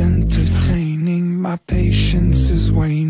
entertaining, my patience is waning.